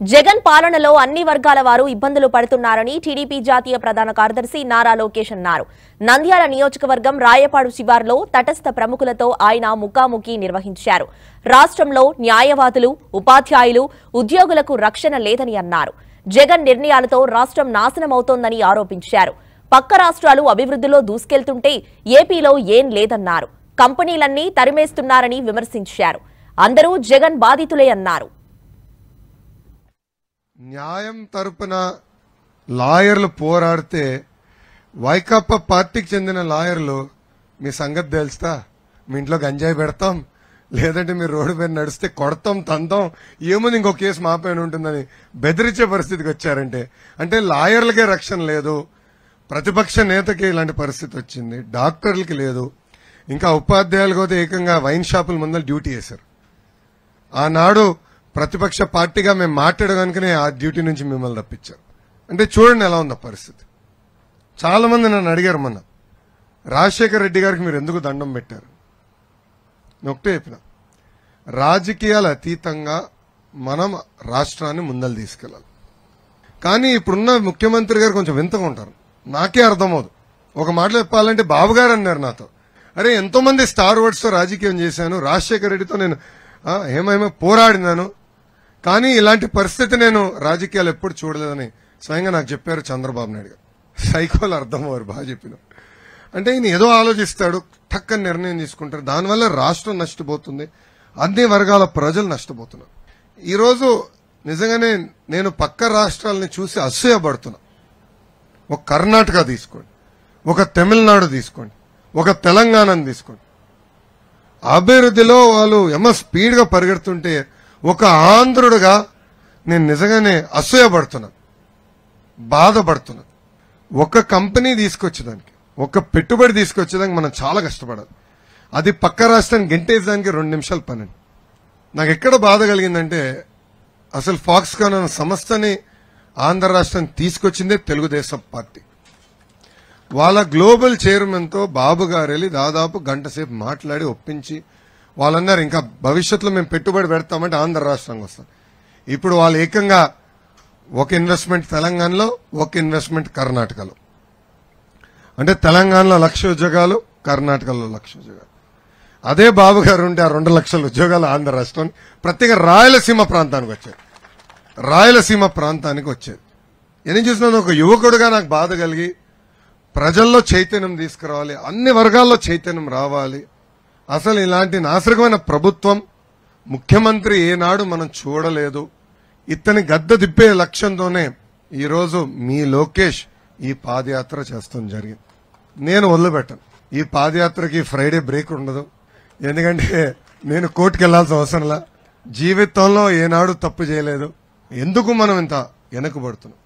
జగన్ పాలనలో అన్ని వర్గాల వారు ఇబ్బందులు పడుతున్నారని టీడీపీ జాతీయ ప్రధాన కార్యదర్శి నారా లోకేష్ అన్నారు. నంద్యాల నియోజకవర్గం రాయపాడు శివార్లో తటస్థ ప్రముఖులతో ఆయన ముఖాముఖి నిర్వహించారు. రాష్ట్రంలో న్యాయవాదులు ఉపాధ్యాయులు ఉద్యోగులకు రక్షణ లేదని అన్నారు. జగన్ నిర్ణయాలతో రాష్ట్రం నాశనమవుతోందని ఆరోపించారు. పక్క రాష్ట్రాలు అభివృద్ధిలో దూసుకెళ్తుంటే ఏపీలో ఏం లేదన్నారు. కంపెనీలన్నీ తరిమేస్తున్నారని విమర్శించారు. అందరూ జగన్ బాధితులే అన్నారు. న్యాయం తరపున లాయర్లు పోరాడితే వైకాపా పార్టీకి చెందిన లాయర్లు మీ సంగతి తెలుస్తా? మీ ఇంట్లో గంజాయి పెడతాం? లేదంటే మీరు రోడ్డు మీద నడిస్తే కొడతాం తంతాం ఏముంది ఇంకో కేసు మా పైన ఉంటుందని బెదిరించే పరిస్థితికి వచ్చారంటే? అంటే లాయర్లకే రక్షణ లేదు. ప్రతిపక్ష నేతకి ఇలాంటి పరిస్థితి వచ్చింది. డాక్టర్లకి లేదు. ఇంకా ఉపాధ్యాయులకు అయితే ఏకంగా వైన్ షాపుల ముందర డ్యూటీ చేశారు. ఆనాడు ప్రతిపక్ష పార్టీగా మేము మాట్లాడడానికనే ఆ డ్యూటీ నుంచి మిమ్మల్ని తప్పించారు అంటే చూడండి ఎలా ఉందో పరిస్థితి. చాలా మంది నన్ను అడిగారు మొన్న రాజశేఖర రెడ్డి గారికి మీరు ఎందుకు దండం పెట్టారు? నేను ఒకటే చెప్పిన రాజకీయాల అతీతంగా మనం రాష్ట్రాన్ని ముందలు తీసుకెళ్ళాలి. కానీ ఇప్పుడున్న ముఖ్యమంత్రి గారు కొంచెం వింతగా ఉంటారు. నాకే అర్థమవుదు. ఒక మాటలో చెప్పాలంటే బాబు గారు అన్నారు నాతో అరే ఎంతో మంది స్టార్ వర్డ్స్తో రాజకీయం చేశాను రాజశేఖర రెడ్డితో నేను ఏమేమో పోరాడినాను కానీ ఇలాంటి పరిస్థితి నేను రాజకీయాలు ఎప్పుడు చూడలేదని స్వయంగా నాకు చెప్పారు చంద్రబాబు నాయుడు గారు. సైకోలు అర్థమవ్వరు బాగా చెప్పిన అంటే ఈయన ఏదో ఆలోచిస్తాడు టక్కని నిర్ణయం తీసుకుంటారు దానివల్ల రాష్ట్రం నష్టపోతుంది అన్ని వర్గాల ప్రజలు నష్టపోతున్నారు. ఈరోజు నిజంగానే నేను పక్క రాష్ట్రాలని చూసి అసూయపడుతున్నా. ఒక కర్ణాటక తీసుకోండి ఒక తమిళనాడు తీసుకోండి ఒక తెలంగాణను తీసుకోండి. అభివృద్ధిలో వాళ్ళు ఎమ్మ స్పీడ్గా పరిగెడుతుంటే ఒక ఆంధ్రుడుగా నేను నిజంగానే అసూయపడుతున్నా. బాధపడుతున్నా. ఒక కంపెనీ తీసుకొచ్చేదానికి ఒక పెట్టుబడి తీసుకొచ్చేదానికి మనం చాలా కష్టపడాలి. అది పక్క రాష్ట్రాన్ని గెంటేసేదానికి రెండు నిమిషాలు పని నాకు ఎక్కడ బాధ కలిగిందంటే అసలు ఫాక్స్కాన్ అనే సంస్థని ఆంధ్ర రాష్ట్రాన్ని తీసుకొచ్చిందే తెలుగుదేశం పార్టీ. వాళ్ళ గ్లోబల్ చైర్మన్తో బాబు గారు వెళ్ళి దాదాపు గంట సేపు మాట్లాడి ఒప్పించి వాళ్ళన్నారు ఇంకా భవిష్యత్తులో మేము పెట్టుబడి పెడతామంటే ఆంధ్ర రాష్ట్రంకి వస్తాం ఇప్పుడు వాళ్ళు ఏకంగా ఒక ఇన్వెస్ట్మెంట్ తెలంగాణలో ఒక ఇన్వెస్ట్మెంట్ కర్ణాటకలో. అంటే తెలంగాణలో లక్ష ఉద్యోగాలు కర్ణాటకలో లక్ష ఉద్యోగాలు. అదే బాబు గారు ఉంటే ఆ రెండు లక్షల ఉద్యోగాలు ఆంధ్ర రాష్ట్రం ప్రత్యేక రాయలసీమ ప్రాంతానికి వచ్చాయి రాయలసీమ ప్రాంతానికి వచ్చేది ఎన్ని చూసినా ఒక యువకుడుగా నాకు బాధ కలిగి ప్రజల్లో చైతన్యం తీసుకురావాలి అన్ని వర్గాల్లో చైతన్యం రావాలి. అసలు ఇలాంటి నాశరకమైన ప్రభుత్వం ముఖ్యమంత్రి ఏనాడు మనం చూడలేదు. ఇతని గద్ద దిప్పే లక్ష్యంతోనే ఈరోజు మీ లోకేష్ ఈ పాదయాత్ర చేస్తాం జరిగింది. నేను వదిలిపెట్టాను ఈ పాదయాత్రకి ఫ్రైడే బ్రేక్ ఉండదు. ఎందుకంటే నేను కోర్టుకు వెళ్ళాల్సిన అవసరంలా జీవితంలో ఏనాడు తప్పు చేయలేదు. ఎందుకు మనం ఇంత వెనకబడుతున్నాం?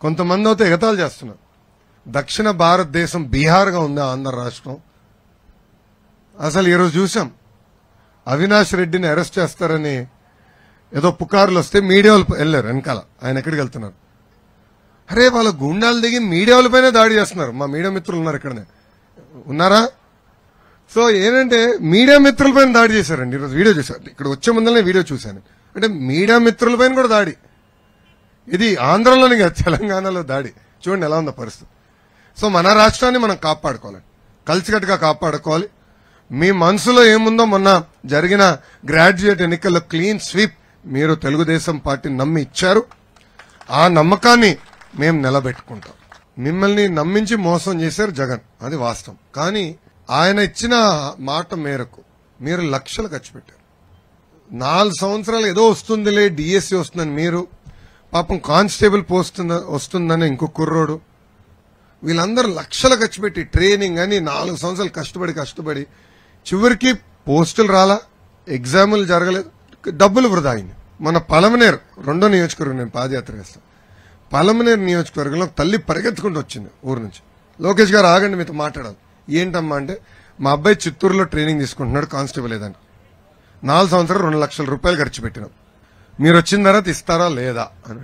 కొంతమంది అయితే ఎగతాలు చేస్తున్నారు. దక్షిణ భారతదేశం బీహార్గా ఉంది ఆంధ్ర రాష్ట్రం? అసలు ఈరోజు చూసాం. అవినాష్ రెడ్డిని అరెస్ట్ చేస్తారని ఏదో పుకార్లు వస్తే మీడియా వాళ్ళు వెళ్ళారు వెనకాల. ఆయన ఎక్కడికి వెళ్తున్నారు? అరే వాళ్ళ గుండాలు దిగి మీడియా దాడి చేస్తున్నారు. మా మీడియా మిత్రులు ఉన్నారు ఇక్కడనే. ఉన్నారా? సో ఏంటంటే మీడియా మిత్రులపైన దాడి చేశారండి. ఈరోజు వీడియో చూశారు ఇక్కడ వచ్చే ముందరనే వీడియో చూశాను. అంటే మీడియా మిత్రులపైన కూడా దాడి. ఇది ఆంధ్రలోని కాదు తెలంగాణలో దాడి. చూడండి ఎలా ఉందో పరిస్థితి. సో మన రాష్ట్రాన్ని మనం కాపాడుకోవాలి. కలిసికట్టుగా కాపాడుకోవాలి. మీ మనసులో ఏముందో మొన్న జరిగిన గ్రాడ్యుయేట్ ఎన్నికల్లో క్లీన్ స్వీప్ మీరు తెలుగుదేశం పార్టీని నమ్మి ఇచ్చారు. ఆ నమ్మకాన్ని మేము నిలబెట్టుకుంటాం. మిమ్మల్ని నమ్మించి మోసం చేశారు జగన్. అది వాస్తవం. కానీ ఆయన ఇచ్చిన మాట మేరకు మీరు లక్షలు ఖర్చు పెట్టారు. నాలుగు సంవత్సరాలు ఏదో వస్తుందిలే డిఎస్సి వస్తుందని మీరు పాపం కానిస్టేబుల్ పోస్ట్ వస్తుందని ఇంకో కుర్రోడు. వీళ్ళందరూ లక్షలు ఖర్చు పెట్టి ట్రైనింగ్ అని నాలుగు సంవత్సరాలు కష్టపడి కష్టపడి చివరికి పోస్టులు రాలా ఎగ్జాములు జరగలేదు. డబ్బులు వృధా అయింది మన పలమనేరు రెండో నియోజకవర్గం నేను పాదయాత్ర చేస్తాను పలమనేరు నియోజకవర్గంలో తల్లి పరిగెత్తుకుంటూ వచ్చింది ఊరు నుంచి. లోకేష్ గారు ఆగండి మీతో మాట్లాడాలి. ఏంటమ్మా అంటే మా అబ్బాయి చిత్తూరులో ట్రైనింగ్ తీసుకుంటున్నాడు కానిస్టేబుల్ ఏదని నాలుగు సంవత్సరాలు రెండు లక్షల రూపాయలు ఖర్చు పెట్టినాం. మీరు వచ్చిన తర్వాత ఇస్తారా లేదా? అని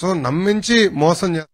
సో నమ్మించి మోసం చేస్తారు